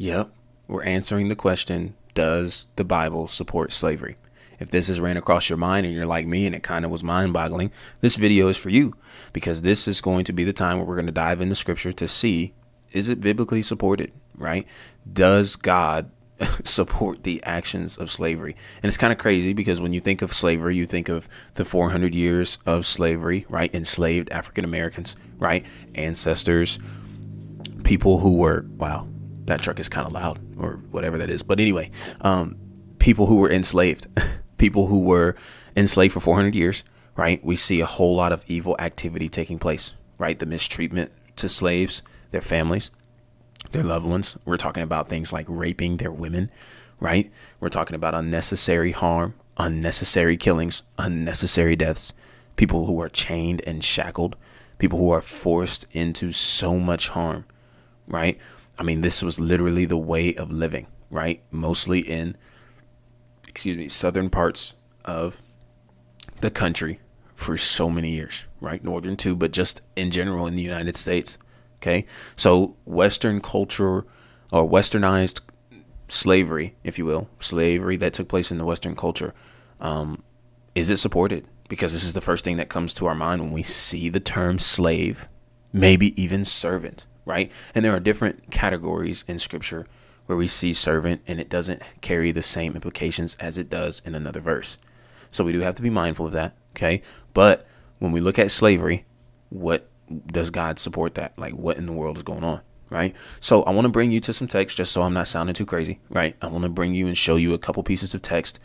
Yep, we're answering the question Does the Bible support slavery? If this has ran across your mind and you're like me and it kind of was mind boggling, this video is for you because this is going to be the time where we're going to dive into scripture to see is it biblically supported, right? Does God support the actions of slavery? And it's kind of crazy because when you think of slavery, you think of the 400 years of slavery, right? Enslaved African Americans, right? Ancestors, people who were, wow, that truck is kind of loud or whatever that is. But anyway, um, people who were enslaved, people who were enslaved for 400 years, right? We see a whole lot of evil activity taking place, right? The mistreatment to slaves, their families, their loved ones. We're talking about things like raping their women, right? We're talking about unnecessary harm, unnecessary killings, unnecessary deaths, people who are chained and shackled, people who are forced into so much harm, right? I mean, this was literally the way of living, right? Mostly in, excuse me, southern parts of the country for so many years, right? Northern too, but just in general in the United States. Okay. So Western culture or westernized slavery, if you will, slavery that took place in the Western culture, um, is it supported? Because this is the first thing that comes to our mind when we see the term slave, maybe even servant, right? And there are different categories in scripture where we see servant and it doesn't carry the same implications as it does in another verse. So we do have to be mindful of that, okay? But when we look at slavery, what does God support that? Like, what in the world is going on? Right. So I want to bring you to some text just so I'm not sounding too crazy. Right. I want to bring you and show you a couple pieces of text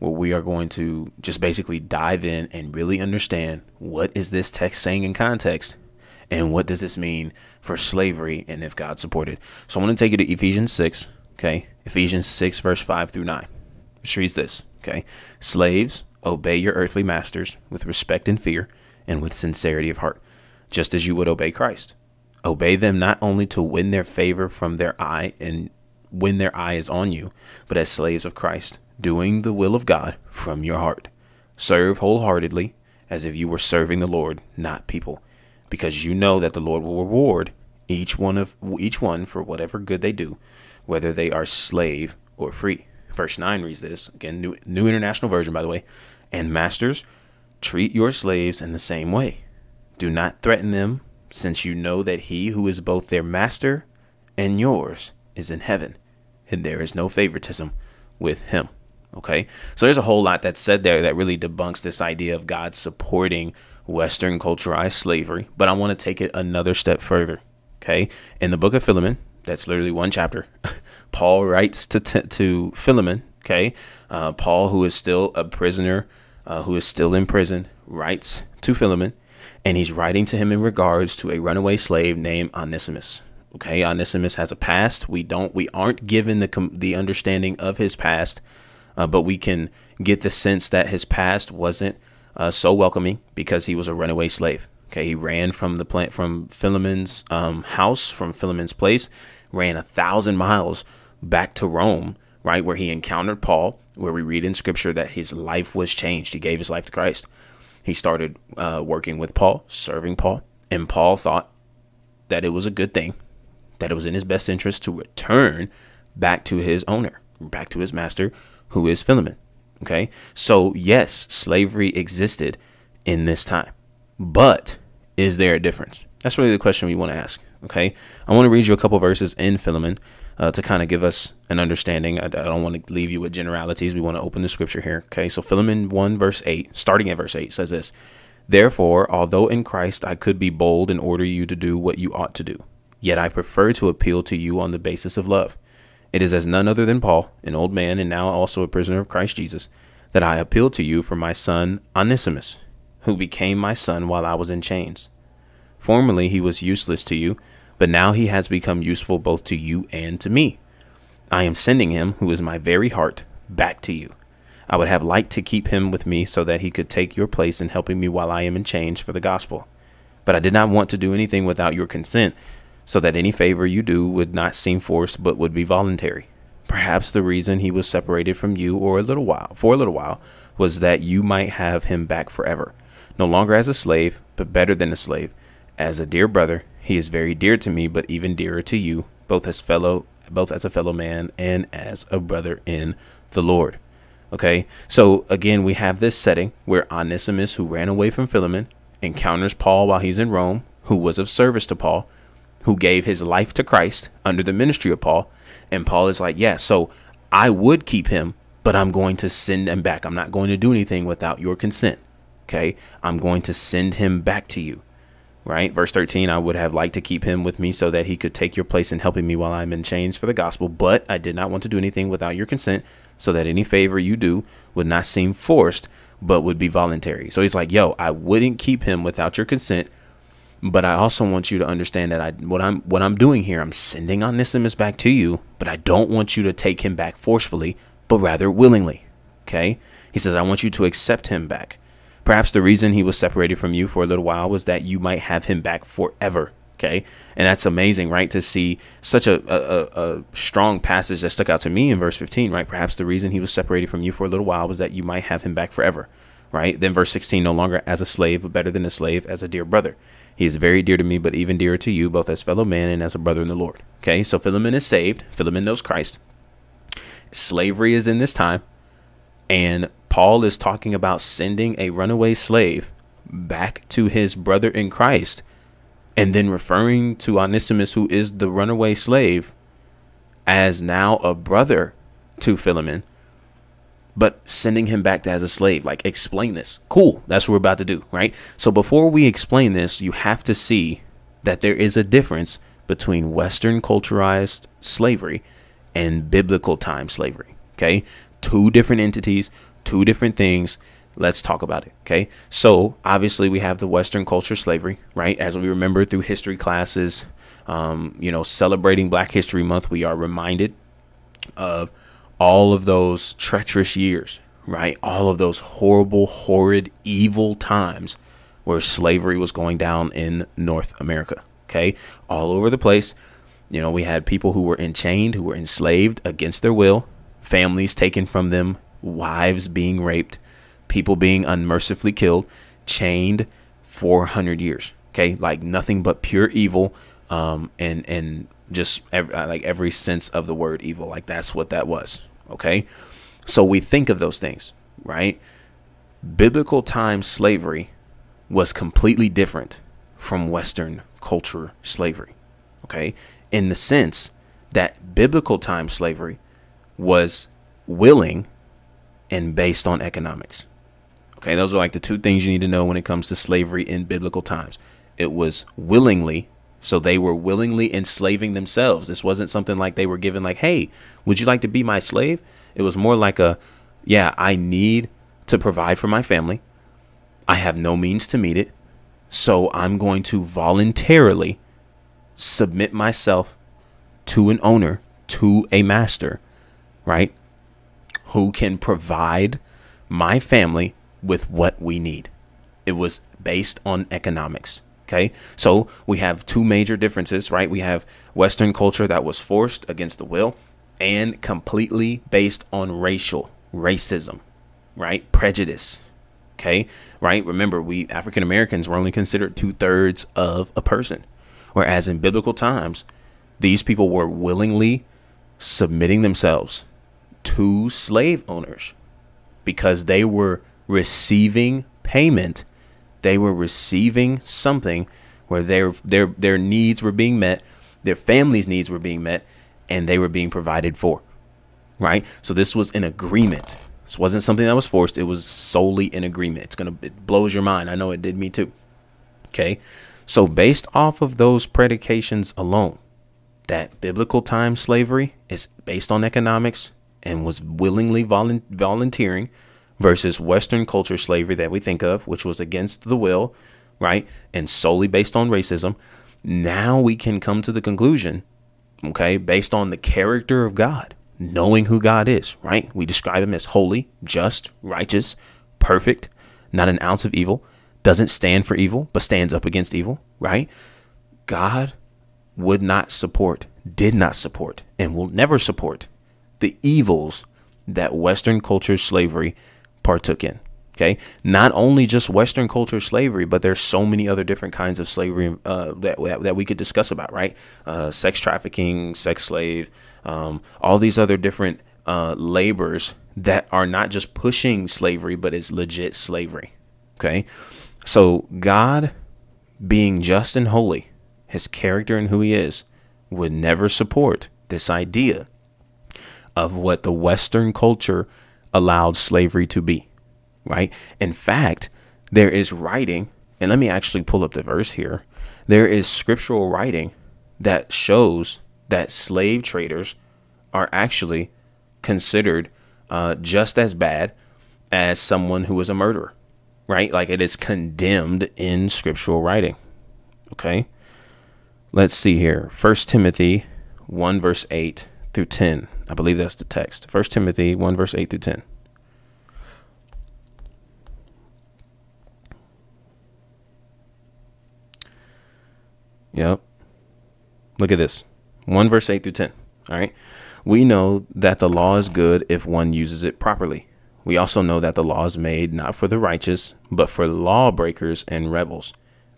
where we are going to just basically dive in and really understand what is this text saying in context and what does this mean for slavery and if God supported. So I want to take you to Ephesians 6. Okay. Ephesians 6, verse 5 through 9. Which reads this. Okay. Slaves, obey your earthly masters with respect and fear and with sincerity of heart just as you would obey Christ. Obey them not only to win their favor from their eye and when their eye is on you, but as slaves of Christ, doing the will of God from your heart. Serve wholeheartedly as if you were serving the Lord, not people, because you know that the Lord will reward each one of each one for whatever good they do, whether they are slave or free. Verse 9 reads this, again, new, new international version, by the way. And masters, treat your slaves in the same way do not threaten them, since you know that he who is both their master and yours is in heaven, and there is no favoritism with him. Okay, so there's a whole lot that's said there that really debunks this idea of God supporting Western culturalized slavery. But I want to take it another step further. Okay, in the book of Philemon, that's literally one chapter. Paul writes to to Philemon. Okay, uh, Paul, who is still a prisoner, uh, who is still in prison, writes to Philemon and he's writing to him in regards to a runaway slave named Onesimus. Okay, Onesimus has a past. We don't, we aren't given the the understanding of his past, uh, but we can get the sense that his past wasn't uh, so welcoming because he was a runaway slave. Okay, he ran from the plant from Philemon's um, house, from Philemon's place, ran a thousand miles back to Rome, right where he encountered Paul, where we read in Scripture that his life was changed. He gave his life to Christ. He started uh, working with Paul, serving Paul, and Paul thought that it was a good thing, that it was in his best interest to return back to his owner, back to his master, who is Philemon. Okay, so yes, slavery existed in this time, but is there a difference? That's really the question we want to ask. Okay, I want to read you a couple verses in Philemon uh, to kind of give us an understanding. I, I don't want to leave you with generalities. We want to open the scripture here. Okay, so Philemon 1, verse 8, starting at verse 8, says this Therefore, although in Christ I could be bold and order you to do what you ought to do, yet I prefer to appeal to you on the basis of love. It is as none other than Paul, an old man and now also a prisoner of Christ Jesus, that I appeal to you for my son Onesimus, who became my son while I was in chains. Formerly he was useless to you but now he has become useful both to you and to me. I am sending him, who is my very heart, back to you. I would have liked to keep him with me so that he could take your place in helping me while I am in chains for the gospel. But I did not want to do anything without your consent, so that any favor you do would not seem forced but would be voluntary. Perhaps the reason he was separated from you or a little while for a little while was that you might have him back forever, no longer as a slave, but better than a slave, as a dear brother he is very dear to me, but even dearer to you, both as fellow both as a fellow man and as a brother in the Lord. Okay, so again, we have this setting where Onesimus, who ran away from Philemon, encounters Paul while he's in Rome, who was of service to Paul, who gave his life to Christ under the ministry of Paul. And Paul is like, Yeah, so I would keep him, but I'm going to send him back. I'm not going to do anything without your consent. Okay, I'm going to send him back to you right? Verse 13, I would have liked to keep him with me so that he could take your place in helping me while I'm in chains for the gospel, but I did not want to do anything without your consent so that any favor you do would not seem forced, but would be voluntary. So he's like, yo, I wouldn't keep him without your consent, but I also want you to understand that I what I'm what I'm doing here, I'm sending Onesimus back to you, but I don't want you to take him back forcefully, but rather willingly. Okay? He says, I want you to accept him back. Perhaps the reason he was separated from you for a little while was that you might have him back forever. Okay. And that's amazing, right? To see such a, a, a, strong passage that stuck out to me in verse 15, right? Perhaps the reason he was separated from you for a little while was that you might have him back forever, right? Then verse 16, no longer as a slave, but better than a slave, as a dear brother. He is very dear to me, but even dearer to you, both as fellow man and as a brother in the Lord. Okay. So Philemon is saved. Philemon knows Christ. Slavery is in this time. And Paul is talking about sending a runaway slave back to his brother in Christ and then referring to Onesimus, who is the runaway slave, as now a brother to Philemon, but sending him back as a slave. Like, explain this. Cool. That's what we're about to do, right? So, before we explain this, you have to see that there is a difference between Western culturalized slavery and biblical time slavery. Okay. Two different entities, two different things. Let's talk about it. Okay. So obviously we have the Western culture slavery, right? As we remember through history classes, um, you know, celebrating Black History Month, we are reminded of all of those treacherous years, right? All of those horrible, horrid, evil times where slavery was going down in North America. Okay. All over the place. You know, we had people who were enchained, who were enslaved against their will, families taken from them wives being raped, people being unmercifully killed, chained 400 years. Okay, like nothing but pure evil, um, and and just every, uh, like every sense of the word evil. Like that's what that was. Okay, so we think of those things, right? Biblical time slavery was completely different from Western culture slavery. Okay, in the sense that biblical time slavery was willing and based on economics. Okay, those are like the two things you need to know when it comes to slavery in biblical times. It was willingly, so they were willingly enslaving themselves. This wasn't something like they were given, like, hey, would you like to be my slave? It was more like a, yeah, I need to provide for my family. I have no means to meet it. So I'm going to voluntarily submit myself to an owner, to a master, right? who can provide my family with what we need. It was based on economics. Okay. So we have two major differences, right? We have Western culture that was forced against the will and completely based on racial racism, right? Prejudice. Okay. Right. Remember, we African Americans were only considered two thirds of a person. Whereas in biblical times, these people were willingly submitting themselves to slave owners because they were receiving payment. They were receiving something where their their their needs were being met, their families' needs were being met, and they were being provided for. Right? So this was an agreement. This wasn't something that was forced. It was solely an agreement. It's gonna it blows your mind. I know it did me too. Okay. So based off of those predications alone, that biblical time slavery is based on economics and was willingly volunteering versus Western culture slavery that we think of, which was against the will, right? And solely based on racism. Now we can come to the conclusion, okay, based on the character of God, knowing who God is, right? We describe him as holy, just, righteous, perfect, not an ounce of evil, doesn't stand for evil, but stands up against evil, right? God would not support, did not support, and will never support the evils that Western culture slavery partook in. Okay, not only just Western culture slavery, but there's so many other different kinds of slavery uh, that that we could discuss about, right? Uh, sex trafficking, sex slave, um, all these other different uh, labors that are not just pushing slavery, but it's legit slavery. Okay. So God, being just and holy, his character and who he is, would never support this idea of what the Western culture allowed slavery to be. Right. In fact, there is writing, and let me actually pull up the verse here. There is scriptural writing that shows that slave traders are actually considered uh, just as bad as someone who is a murderer, right? Like it is condemned in scriptural writing. Okay. Let's see here. First Timothy 1 verse 8 through 10. I believe that's the text. First Timothy 1 verse 8 through 10. Yep. Look at this. 1 verse 8 through 10. All right. We know that the law is good if one uses it properly. We also know that the law is made not for the righteous, but for lawbreakers and rebels,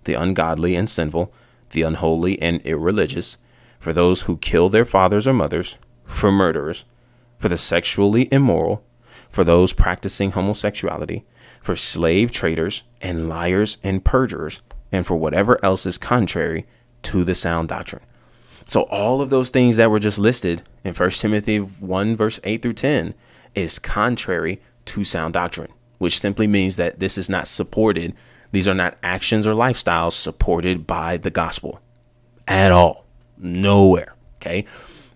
the ungodly and sinful, the unholy and irreligious, for those who kill their fathers or mothers, for murderers, for the sexually immoral, for those practicing homosexuality, for slave traders and liars and perjurers, and for whatever else is contrary to the sound doctrine. So all of those things that were just listed in 1 Timothy 1 verse 8 through 10 is contrary to sound doctrine, which simply means that this is not supported. These are not actions or lifestyles supported by the gospel at all. Nowhere. Okay.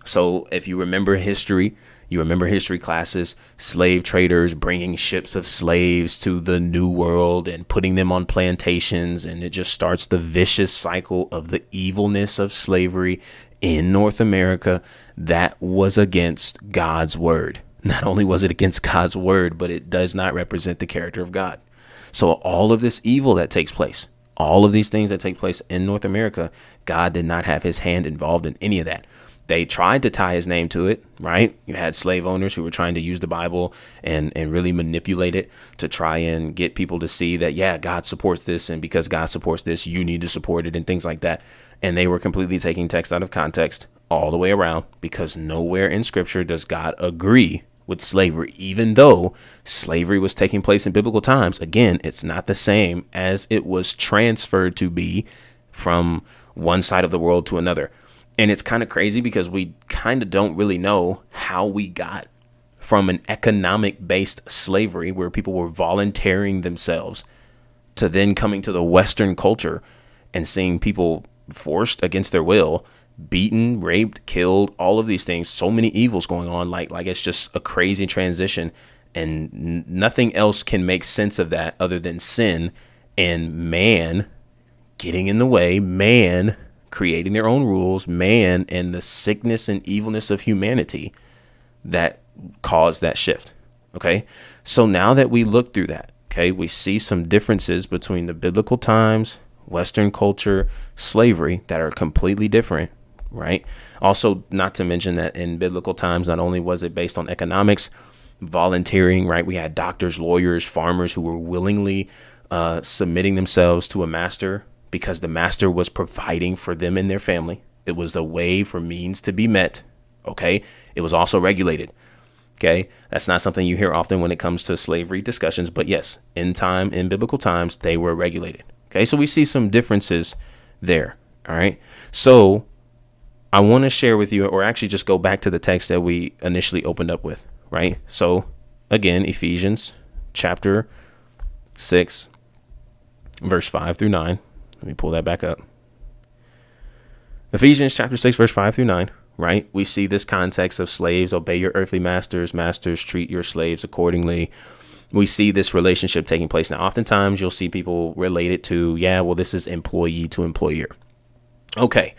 So if you remember history, you remember history classes, slave traders bringing ships of slaves to the New World and putting them on plantations. And it just starts the vicious cycle of the evilness of slavery in North America. That was against God's word. Not only was it against God's word, but it does not represent the character of God. So all of this evil that takes place, all of these things that take place in North America, God did not have his hand involved in any of that. They tried to tie his name to it, right? You had slave owners who were trying to use the Bible and, and really manipulate it to try and get people to see that, yeah, God supports this. And because God supports this, you need to support it and things like that. And they were completely taking text out of context all the way around because nowhere in scripture does God agree with slavery, even though slavery was taking place in biblical times. Again, it's not the same as it was transferred to be from one side of the world to another. And it's kind of crazy because we kind of don't really know how we got from an economic based slavery where people were volunteering themselves to then coming to the Western culture and seeing people forced against their will, beaten, raped, killed, all of these things, so many evils going on. Like, like it's just a crazy transition. And nothing else can make sense of that other than sin and man getting in the way, man creating their own rules, man, and the sickness and evilness of humanity that caused that shift. Okay. So now that we look through that, okay, we see some differences between the biblical times, Western culture, slavery that are completely different, right? Also, not to mention that in biblical times, not only was it based on economics, volunteering, right? We had doctors, lawyers, farmers who were willingly uh, submitting themselves to a master because the master was providing for them and their family. It was a way for means to be met. Okay. It was also regulated. Okay. That's not something you hear often when it comes to slavery discussions. But yes, in time, in biblical times, they were regulated. Okay. So we see some differences there. All right. So I want to share with you, or actually just go back to the text that we initially opened up with. Right. So again, Ephesians chapter 6, verse 5 through 9. Let me pull that back up. Ephesians chapter 6, verse 5 through 9, right? We see this context of slaves obey your earthly masters, masters treat your slaves accordingly. We see this relationship taking place. Now, oftentimes you'll see people relate it to, yeah, well, this is employee to employer. Okay.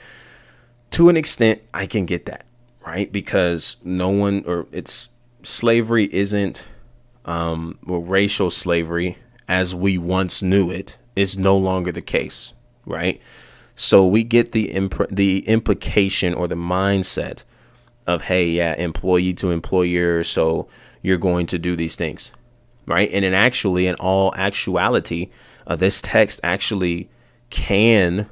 To an extent, I can get that, right? Because no one, or it's slavery isn't, um, well, racial slavery as we once knew it is no longer the case, right? So we get the imp- the implication or the mindset of hey, yeah, employee to employer, so you're going to do these things, right? And in actually, in all actuality, uh, this text actually can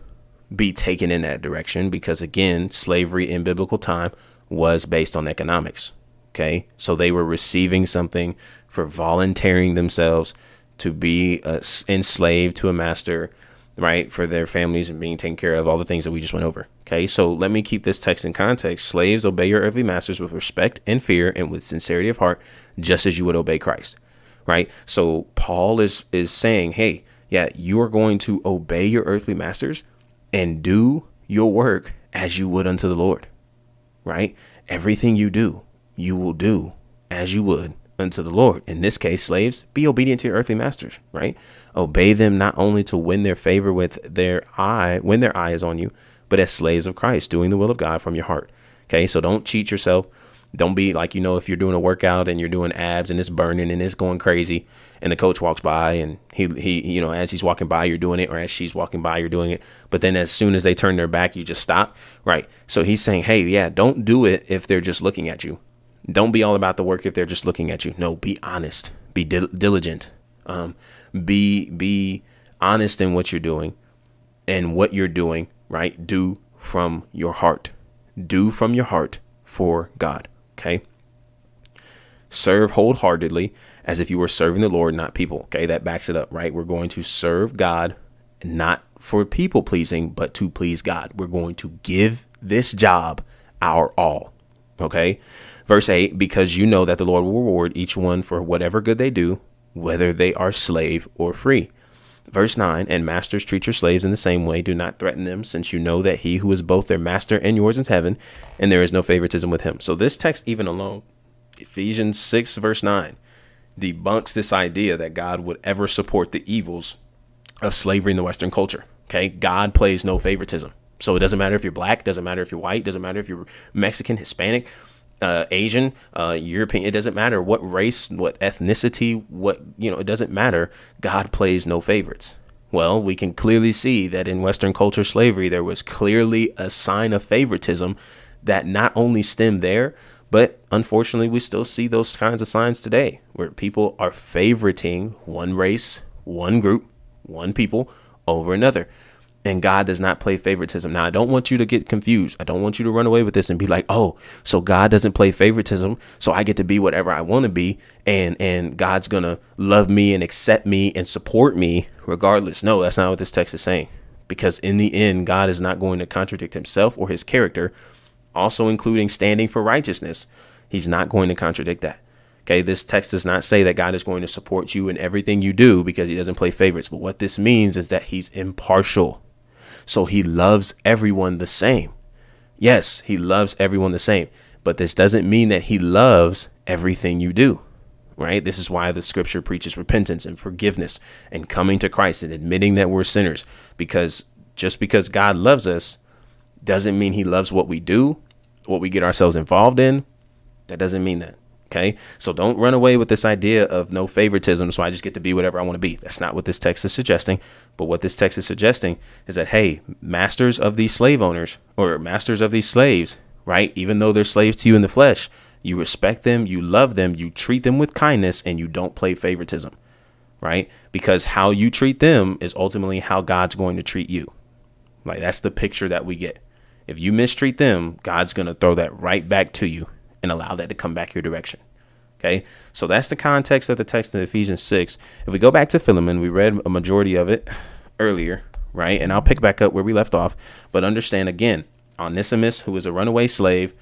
be taken in that direction because again, slavery in biblical time was based on economics. Okay. So they were receiving something for volunteering themselves to be uh, enslaved to a master, right? For their families and being taken care of, all the things that we just went over. Okay. So let me keep this text in context. Slaves, obey your earthly masters with respect and fear and with sincerity of heart, just as you would obey Christ. Right. So Paul is, is saying, hey, yeah, you are going to obey your earthly masters and do your work as you would unto the Lord. Right. Everything you do, you will do as you would unto the Lord. In this case, slaves, be obedient to your earthly masters, right? Obey them not only to win their favor with their eye, when their eye is on you, but as slaves of Christ, doing the will of God from your heart. Okay, so don't cheat yourself. Don't be like, you know, if you're doing a workout and you're doing abs and it's burning and it's going crazy and the coach walks by and he, he, you know, as he's walking by, you're doing it or as she's walking by, you're doing it. But then as soon as they turn their back, you just stop. Right. So he's saying, hey, yeah, don't do it if they're just looking at you. Don't be all about the work if they're just looking at you. No, be honest. Be dil- diligent. Um, be be honest in what you're doing, and what you're doing. Right? Do from your heart. Do from your heart for God. Okay. Serve wholeheartedly as if you were serving the Lord, not people. Okay, that backs it up, right? We're going to serve God, not for people pleasing, but to please God. We're going to give this job our all. Okay. Verse 8 Because you know that the Lord will reward each one for whatever good they do, whether they are slave or free. Verse 9 And masters treat your slaves in the same way. Do not threaten them, since you know that he who is both their master and yours is heaven, and there is no favoritism with him. So, this text, even alone, Ephesians 6, verse 9, debunks this idea that God would ever support the evils of slavery in the Western culture. Okay. God plays no favoritism. So, it doesn't matter if you're black, doesn't matter if you're white, doesn't matter if you're Mexican, Hispanic uh, Asian, uh, European, it doesn't matter what race, what ethnicity, what, you know, it doesn't matter. God plays no favorites. Well, we can clearly see that in Western culture slavery, there was clearly a sign of favoritism that not only stemmed there, but unfortunately, we still see those kinds of signs today where people are favoriting one race, one group, one people over another. And God does not play favoritism. Now, I don't want you to get confused. I don't want you to run away with this and be like, "Oh, so God doesn't play favoritism, so I get to be whatever I want to be and and God's going to love me and accept me and support me regardless." No, that's not what this text is saying. Because in the end, God is not going to contradict himself or his character, also including standing for righteousness. He's not going to contradict that. Okay, this text does not say that God is going to support you in everything you do because he doesn't play favorites. But what this means is that he's impartial. So he loves everyone the same. Yes, he loves everyone the same, but this doesn't mean that he loves everything you do, right? This is why the scripture preaches repentance and forgiveness and coming to Christ and admitting that we're sinners because just because God loves us doesn't mean he loves what we do, what we get ourselves involved in. That doesn't mean that. Okay. So don't run away with this idea of no favoritism. So I just get to be whatever I want to be. That's not what this text is suggesting. But what this text is suggesting is that, hey, masters of these slave owners or masters of these slaves, right? Even though they're slaves to you in the flesh, you respect them, you love them, you treat them with kindness, and you don't play favoritism, right? Because how you treat them is ultimately how God's going to treat you. Like that's the picture that we get. If you mistreat them, God's going to throw that right back to you and allow that to come back your direction. Okay, so that's the context of the text in Ephesians 6. If we go back to Philemon, we read a majority of it earlier, right? And I'll pick back up where we left off. But understand again, Onesimus, who is a runaway slave,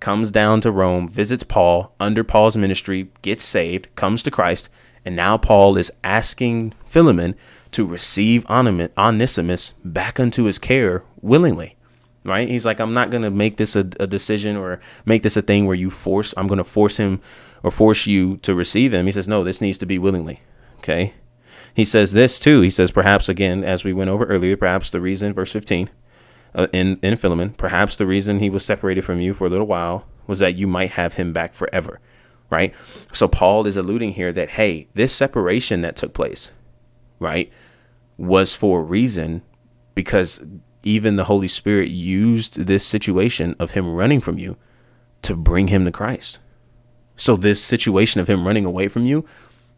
comes down to Rome, visits Paul under Paul's ministry, gets saved, comes to Christ, and now Paul is asking Philemon to receive Onesimus back unto his care willingly right? He's like, I'm not going to make this a, a, decision or make this a thing where you force, I'm going to force him or force you to receive him. He says, no, this needs to be willingly. Okay. He says this too. He says, perhaps again, as we went over earlier, perhaps the reason, verse 15 uh, in, in Philemon, perhaps the reason he was separated from you for a little while was that you might have him back forever. Right. So Paul is alluding here that, hey, this separation that took place, right, was for a reason because even the Holy Spirit used this situation of him running from you to bring him to Christ. So, this situation of him running away from you,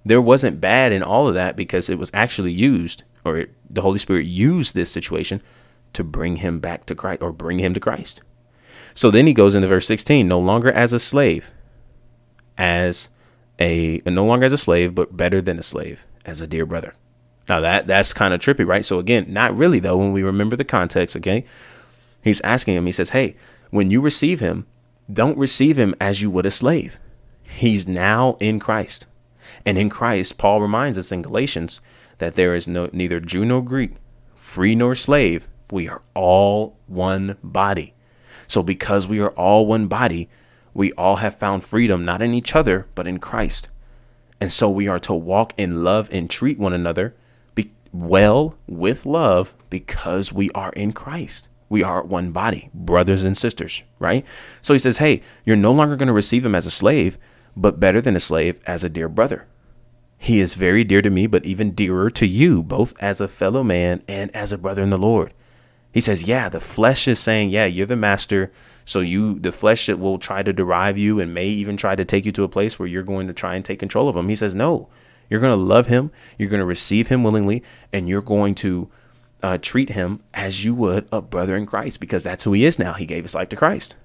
there wasn't bad in all of that because it was actually used, or the Holy Spirit used this situation to bring him back to Christ or bring him to Christ. So then he goes into verse 16, no longer as a slave, as a no longer as a slave, but better than a slave, as a dear brother. Now that that's kind of trippy, right? So again, not really though, when we remember the context, okay? He's asking him, he says, Hey, when you receive him, don't receive him as you would a slave. He's now in Christ. And in Christ, Paul reminds us in Galatians that there is no neither Jew nor Greek, free nor slave. We are all one body. So because we are all one body, we all have found freedom not in each other, but in Christ. And so we are to walk in love and treat one another well with love because we are in Christ. We are one body, brothers and sisters, right? So he says, Hey, you're no longer going to receive him as a slave, but better than a slave, as a dear brother. He is very dear to me, but even dearer to you, both as a fellow man and as a brother in the Lord. He says, Yeah, the flesh is saying, Yeah, you're the master. So you the flesh will try to derive you and may even try to take you to a place where you're going to try and take control of him. He says, No. You're going to love him, you're going to receive him willingly, and you're going to uh, treat him as you would a brother in Christ, because that's who he is now. He gave his life to Christ.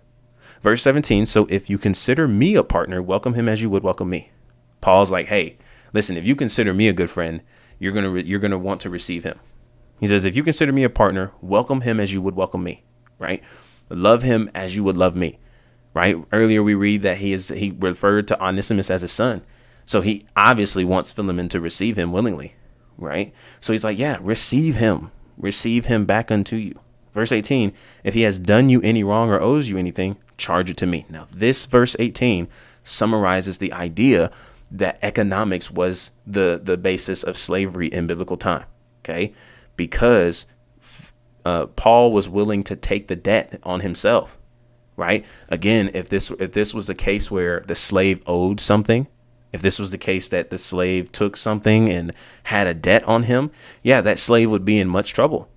Verse 17, so if you consider me a partner, welcome him as you would welcome me. Paul's like, hey, listen, if you consider me a good friend, you're gonna you're gonna want to receive him. He says, if you consider me a partner, welcome him as you would welcome me, right? Love him as you would love me, right? Earlier we read that he is he referred to Onesimus as his son. So he obviously wants Philemon to receive him willingly, right? So he's like, yeah, receive him, receive him back unto you. Verse 18, if he has done you any wrong or owes you anything, charge it to me. Now, this verse 18 summarizes the idea that economics was the, the basis of slavery in biblical time. Okay. Because uh, Paul was willing to take the debt on himself. Right. Again, if this if this was a case where the slave owed something, if this was the case that the slave took something and had a debt on him, yeah, that slave would be in much trouble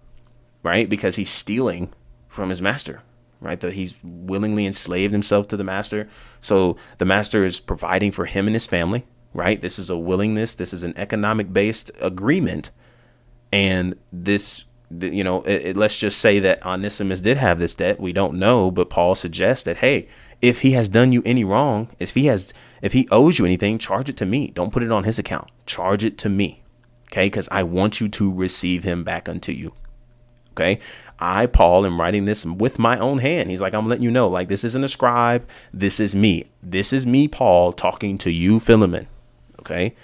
right? Because he's stealing from his master, right? That he's willingly enslaved himself to the master. So the master is providing for him and his family, right? This is a willingness. This is an economic based agreement. And this, you know, it, it, let's just say that Onesimus did have this debt. We don't know, but Paul suggests that, hey, if he has done you any wrong, if he has, if he owes you anything, charge it to me. Don't put it on his account. Charge it to me. Okay. Because I want you to receive him back unto you. Okay. I, Paul, am writing this with my own hand. He's like, I'm letting you know, like, this isn't a scribe. This is me. This is me, Paul, talking to you, Philemon. Okay.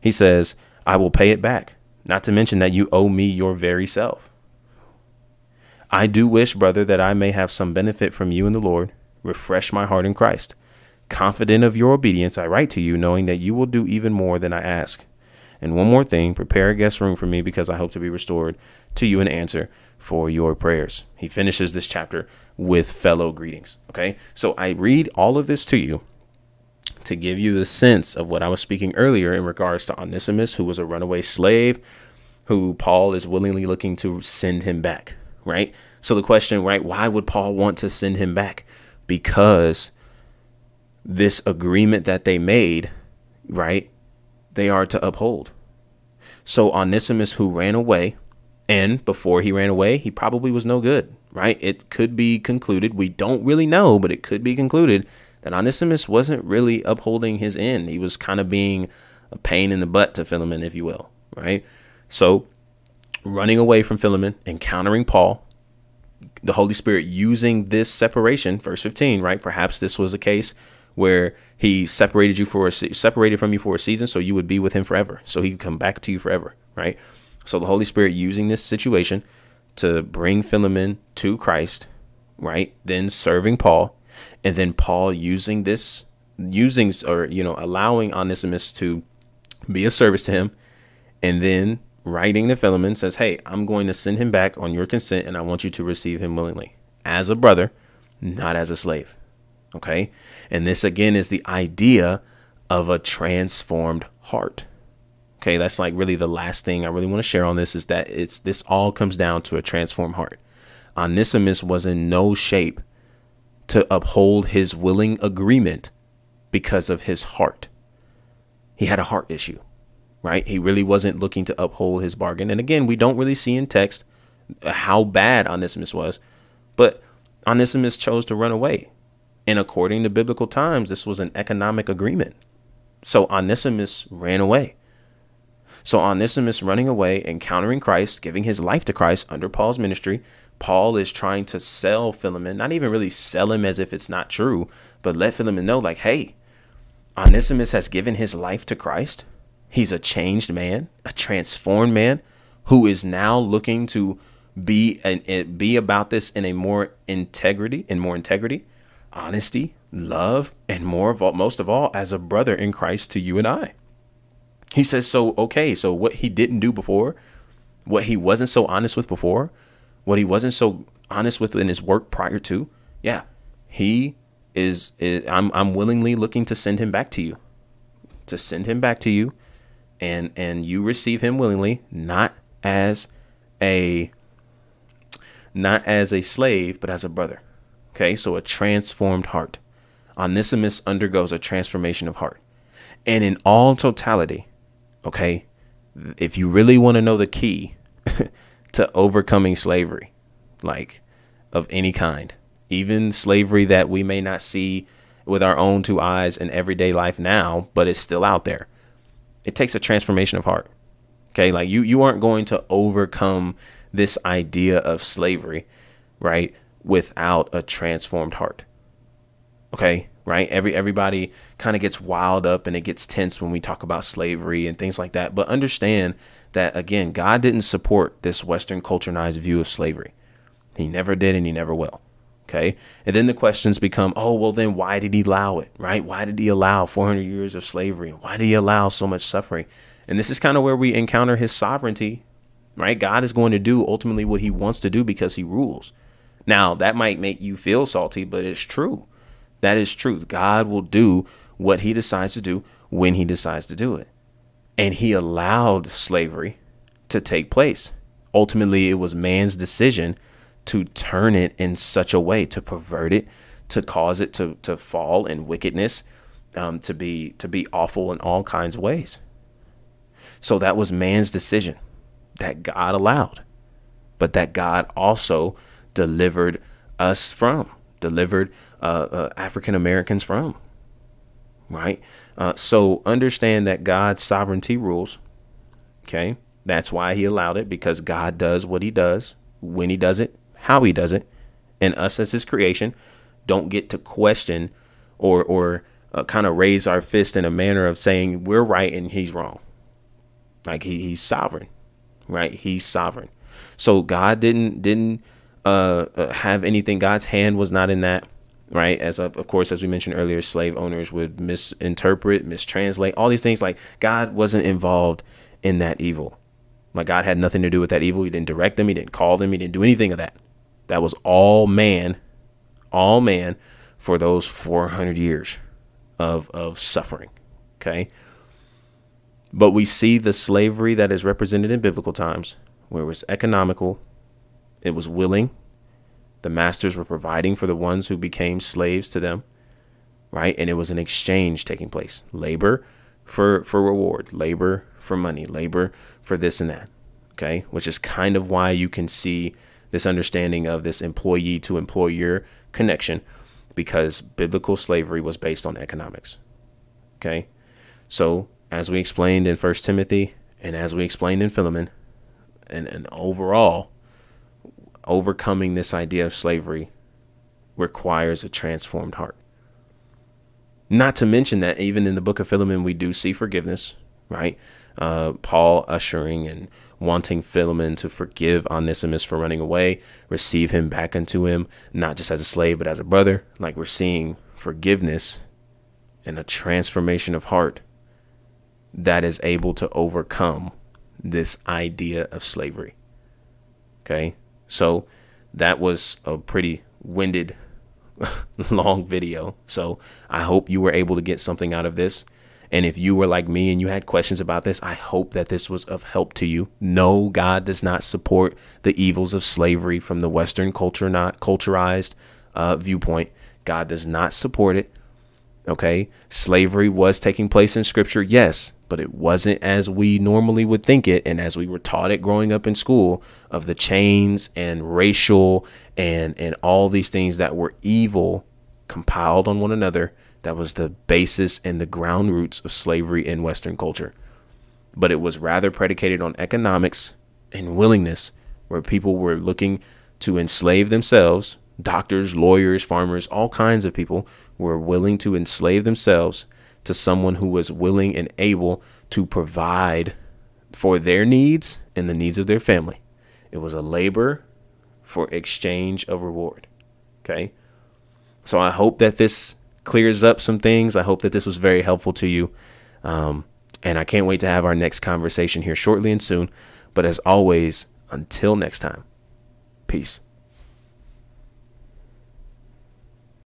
He says, I will pay it back. Not to mention that you owe me your very self. I do wish, brother, that I may have some benefit from you in the Lord. Refresh my heart in Christ. Confident of your obedience, I write to you, knowing that you will do even more than I ask. And one more thing, prepare a guest room for me because I hope to be restored to you in answer for your prayers. He finishes this chapter with fellow greetings. Okay. So I read all of this to you to give you the sense of what I was speaking earlier in regards to Onesimus, who was a runaway slave, who Paul is willingly looking to send him back. Right. So the question, right, why would Paul want to send him back? Because this agreement that they made, right, they are to uphold. So Onesimus, who ran away, and before he ran away, he probably was no good, right? It could be concluded, we don't really know, but it could be concluded that Onesimus wasn't really upholding his end. He was kind of being a pain in the butt to Philemon, if you will, right? So, running away from Philemon, encountering Paul, the Holy Spirit using this separation, verse 15, right? Perhaps this was a case where he separated you for a separated from you for a season so you would be with him forever so he could come back to you forever right so the Holy Spirit using this situation to bring Philemon to Christ, right? Then serving Paul, and then Paul using this, using or you know allowing Onesimus to be of service to him, and then writing to Philemon says, "Hey, I'm going to send him back on your consent, and I want you to receive him willingly as a brother, not as a slave." Okay, and this again is the idea of a transformed heart. Okay, that's like really the last thing I really want to share on this is that it's this all comes down to a transformed heart. Onesimus was in no shape to uphold his willing agreement because of his heart. He had a heart issue, right? He really wasn't looking to uphold his bargain. And again, we don't really see in text how bad Onesimus was, but Onesimus chose to run away. And according to biblical times, this was an economic agreement. So Onesimus ran away. So Onesimus running away, encountering Christ, giving his life to Christ under Paul's ministry. Paul is trying to sell Philemon, not even really sell him as if it's not true, but let Philemon know, like, hey, Onesimus has given his life to Christ. He's a changed man, a transformed man who is now looking to be and eh, be about this in a more integrity, in more integrity, honesty, love, and more of all, most of all, as a brother in Christ to you and I. He says, so, okay, so what he didn't do before, what he wasn't so honest with before, what he wasn't so honest with in his work prior to, yeah, he is, is I'm, I'm willingly looking to send him back to you, to send him back to you, and, and you receive him willingly, not as a, not as a slave, but as a brother. Okay, so a transformed heart. Onesimus undergoes a transformation of heart. And in all totality, Okay. If you really want to know the key to overcoming slavery, like of any kind, even slavery that we may not see with our own two eyes in everyday life now, but it's still out there. It takes a transformation of heart. Okay. Like you, you aren't going to overcome this idea of slavery, right? Without a transformed heart. Okay right? Every everybody kind of gets wild up and it gets tense when we talk about slavery and things like that. But understand that again, God didn't support this Western culturized view of slavery. He never did and he never will. Okay. And then the questions become, oh, well, then why did he allow it? Right? Why did he allow 400 years of slavery? Why did he allow so much suffering? And this is kind of where we encounter his sovereignty, right? God is going to do ultimately what he wants to do because he rules. Now, that might make you feel salty, but it's true. That is truth. God will do what he decides to do when he decides to do it. And he allowed slavery to take place. Ultimately, it was man's decision to turn it in such a way, to pervert it, to cause it to, to fall in wickedness, um, to be to be awful in all kinds of ways. So that was man's decision that God allowed, but that God also delivered us from delivered uh, uh, African Americans from. Right? Uh, so understand that God's sovereignty rules. Okay? That's why he allowed it because God does what he does, when he does it, how he does it. And us as his creation don't get to question or, or uh, kind of raise our fist in a manner of saying we're right and he's wrong. Like he, he's sovereign, right? He's sovereign. So God didn't didn't uh, uh, have anything. God's hand was not in that, right? As of, of course, as we mentioned earlier, slave owners would misinterpret, mistranslate all these things. Like God wasn't involved in that evil. Like God had nothing to do with that evil. He didn't direct them. He didn't call them. He didn't do anything of that. That was all man, all man for those 400 years of, of suffering. Okay. But we see the slavery that is represented in biblical times where it was economical, it was willing. The masters were providing for the ones who became slaves to them, right? And it was an exchange taking place. Labor for for reward, labor for money, labor for this and that. Okay? Which is kind of why you can see this understanding of this employee to employer connection because biblical slavery was based on economics. Okay? So, as we explained in First Timothy and as we explained in Philemon, and, and overall, overcoming this idea of slavery requires a transformed heart. Not to mention that even in the book of Philemon, we do see forgiveness, right? Uh, Paul ushering and wanting Philemon to forgive Onesimus for running away, receive him back unto him, not just as a slave, but as a brother. Like we're seeing forgiveness and a transformation of heart that is able to overcome this idea of slavery. Okay. So that was a pretty winded, long video. So I hope you were able to get something out of this. And if you were like me and you had questions about this, I hope that this was of help to you. No, God does not support the evils of slavery from the Western culture, not culturized uh, viewpoint. God does not support it. Okay. Slavery was taking place in scripture. Yes. but it wasn't as we normally would think it and as we were taught it growing up in school of the chains and racial and and all these things that were evil compiled on one another that was the basis and the ground roots of slavery in western culture but it was rather predicated on economics and willingness where people were looking to enslave themselves doctors lawyers farmers all kinds of people were willing to enslave themselves to someone who was willing and able to provide for their needs and the needs of their family. It was a labor for exchange of reward. Okay. So I hope that this clears up some things. I hope that this was very helpful to you. Um, and I can't wait to have our next conversation here shortly and soon. But as always, until next time, peace.